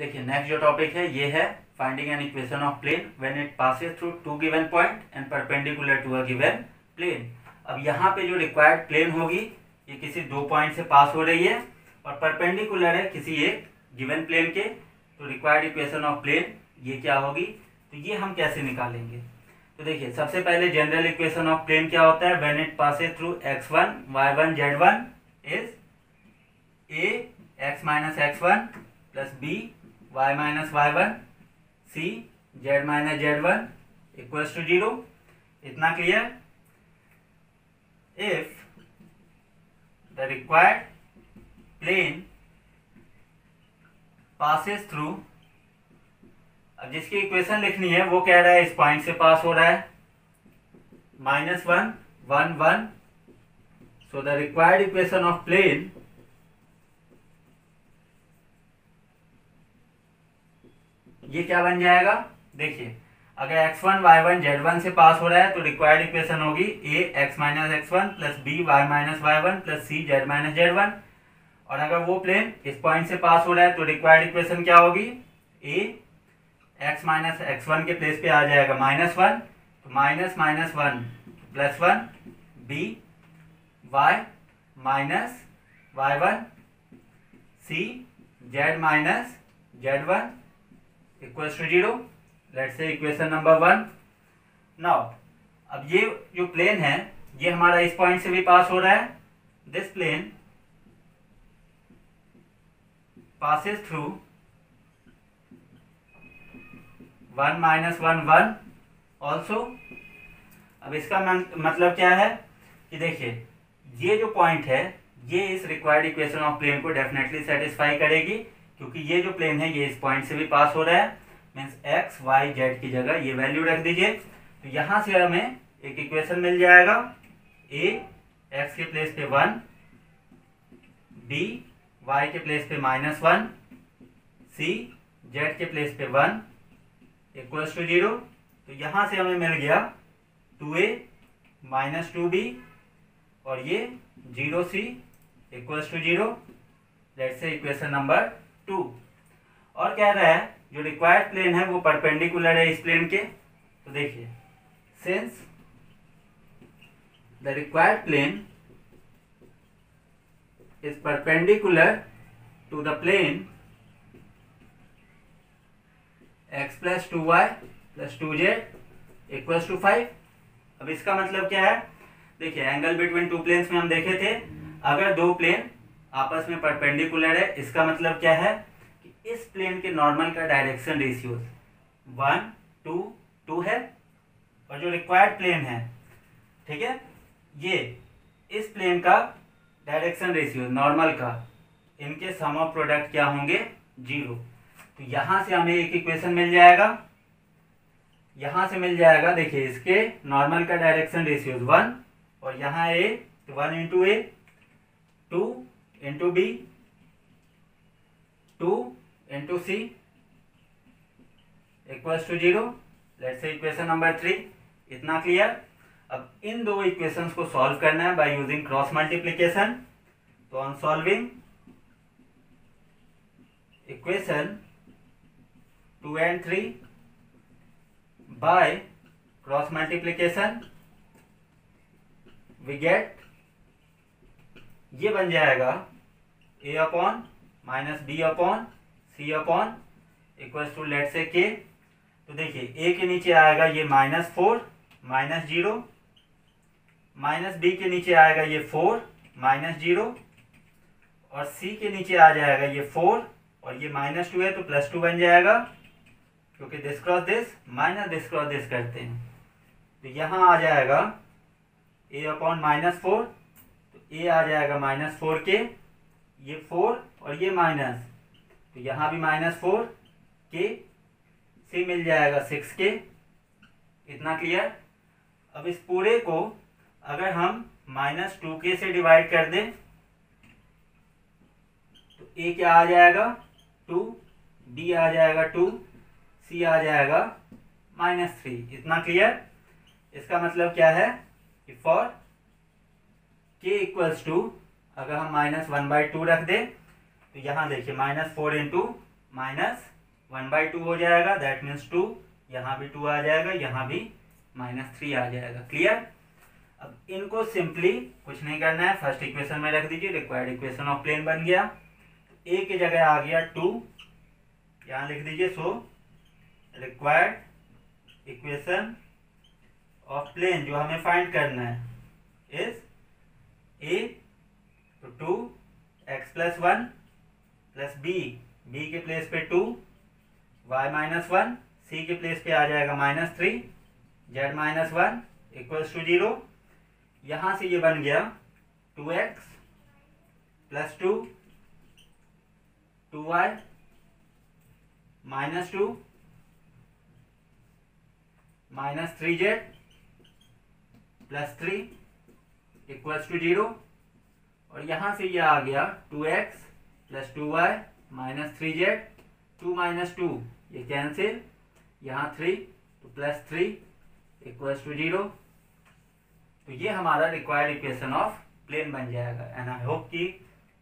देखिए नेक्स्ट जो टॉपिक है, ये है finding an equation of plane when it passes through two given point and perpendicular to a given plane अब यहाँ पे जो रिक्वायर्ड प्लेन होगी, ये किसी दो पॉइंट से पास हो रही है और परपेंडिकुलर है किसी एक गिवन प्लेन के तो रिक्वायर्ड इक्वेशन ऑफ़ प्लेन ये क्या होगी? तो ये हम कैसे निकालेंगे? तो देखिए, सबसे पहले जनरल इक्वेशन ऑफ़ प्लेन क्या होता है? When it passes through x one y one z one is a x minus x one plus b y minus y one c z minus z one equals to zero इतना clear if the required plane passes through अब जिसकी equation लिखनी है, वो कह रहा है इस पॉइंट से पास हो रहा है। Minus one one one so the required equation of plane ये क्या बन जाएगा? देखिए, अगर x1 y1 z1 से पास हो रहा है तो रिक्वायर्ड इक्वेशन होगी a, x minus x one plus b y minus y one plus c z minus z one और अगर वो प्लेन इस पॉइंट से पास हो रहा है तो रिक्वायर्ड इक्वेशन क्या होगी? A, x minus x one के प्लेस पे आ जाएगा। माइनस वन तो minus minus one plus one b y minus y one c z minus z one equals to zero let's say equation number one now अब ये जो plane है, ये हमारा इस पॉइंट से भी पास हो रहा है. This plane passes through one minus one one also अब इसका मतलब क्या है? कि देखिए, ये जो पॉइंट है, ये इस रिक्वायर्ड इक्वेशन ऑफ़ प्लेन को डेफिनेटली सेटिस्फाई करेगी. क्योंकि ये जो प्लेन है, ये इस पॉइंट से भी पास हो रहा है। मीन्स एक्स वाई जेड की जगह ये वैल्यू रख दीजिए। तो यहाँ से हमें एक इक्वेशन मिल जाएगा। ए एक्स के प्लेस पे वन बी वाई के प्लेस पे माइनस वन सी जेड के प्लेस पे वन इक्वल्स टू ज़ीरो तो यहाँ से हमें मिल गया two a minus two b और ये zero c equals to zero equation number two. और कह रहा है? जो रिक्वायर्ड प्लेन है, वो परपेंडिकुलर है इस प्लेन के। तो देखिए since the required plane is perpendicular to the plane x plus two y plus two z equals to five अब इसका मतलब क्या है? देखिए एंगल बिटवीन टू प्लेन्स में हम देखे थे। अगर दो प्लेन आपस में परपेंडिकुलर है, इसका मतलब क्या है? कि इस प्लेन के नॉर्मल का direction ratio one two two है, और जो रिक्वायर्ड प्लेन है, ठीक है? ये इस प्लेन का डायरेक्शन रेशियो नॉर्मल का, इनके सम ऑफ़ प्रोडक्ट क्या होंगे? ज़ीरो तो यहाँ से हमें एक इक्वेशन मिल जाएगा। यहाँ से मिल जाएगा, देखिए, इसके नॉर्मल का डायरेक्शन रेशियो वन और यहाँ ए तो one into a two into b two into c equals to zero equation number three इतना क्लियर अब इन दो इक्वेशंस को सॉल्व करना है बाय यूजिंग क्रॉस मल्टीप्लीकेशन तो on solving equation two and three by cross multiplication we get ये बन जाएगा a upon minus b upon c upon equals to let say के तो देखिए ए के नीचे आएगा ये minus four minus zero minus b के नीचे आएगा ये फोर माइनस ज़ीरो और सी के नीचे आ जाएगा ये फोर और ये माइनस टू है तो प्लस टू बन जाएगा, क्योंकि this cross this minus this cross this करते हैं। तो यहाँ आ जाएगा a upon minus four a आ जाएगा माइनस फोर के, ये फोर और ये माइनस तो यहाँ भी माइनस फोर के सी मिल जाएगा सिक्स के, इतना क्लियर अब इस पूरे को अगर हम माइनस टू के से डिवाइड कर दें तो ए क्या आ जाएगा? टू बी आ जाएगा टू सी आ जाएगा माइनस थ्री, इतना क्लियर इसका मतलब क्या है? कि फॉर के इक्वल्स टू अगर हम माइनस वन बाई टू रख दें तो यहाँ देखिए minus four into minus one by two हो जाएगा। दैट मीन्स टू यहाँ भी टू आ जाएगा, यहाँ भी माइनस थ्री आ जाएगा। क्लियर अब इनको सिंपली कुछ नहीं करना है। फ़र्स्ट इक्वेशन में रख दीजिए रिक्वायर्ड इक्वेशन ऑफ़ प्लेन बन गया। तो ए की जगह आ गया टू यहाँ लिख दीजिए so required equation of plane जो हमें फाइंड करना है इज़ ए तो two x plus one plus b b के प्लेस पे two y minus one c के प्लेस पे आ जाएगा minus three z minus one equals to zero यहाँ से ये बन गया two x plus two two y minus two minus three z plus three equals to zero और यहाँ से ये आ गया two x plus two y minus three z two minus two ये कैंसिल यहाँ थ्री तो plus three equals to zero तो ये हमारा रिक्वायर्ड इक्वेशन ऑफ़ प्लेन बन जाएगा एंड आई होप कि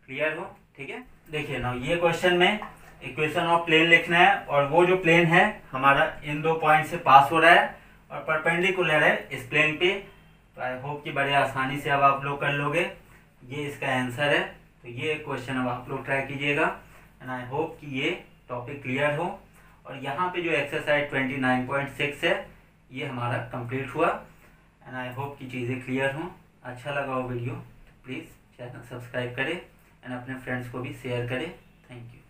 क्लियर हो, ठीक है? देखिए ना ये क्वेश्चन में इक्वेशन ऑफ़ प्लेन लिखना है, और वो जो प्लेन है, हमारा इन दो पॉइंट से पास हो रहा है, और परपेंडिकुलर है इस प्लेन पे। तो आई होप कि बड़े आसानी से अब आप लोग कर लोगे। ये इसका आंसर है। तो ये क्वेश्चन अब आप लोग ट्राई कीजिएगा। एंड आई होप कि ये टॉपिक क्लियर हो। और यहाँ पे जो एक्सरसाइज 29.6 है, ये हमारा कंप्लीट हुआ। एंड आई होप कि चीज़ें क्लियर हों। अच्छा लगा हो वीडियो तो प्लीज़ चैनल सब्सक्राइब करें। एंड अपने फ्रेंड्स को भी शेयर करें। Thank you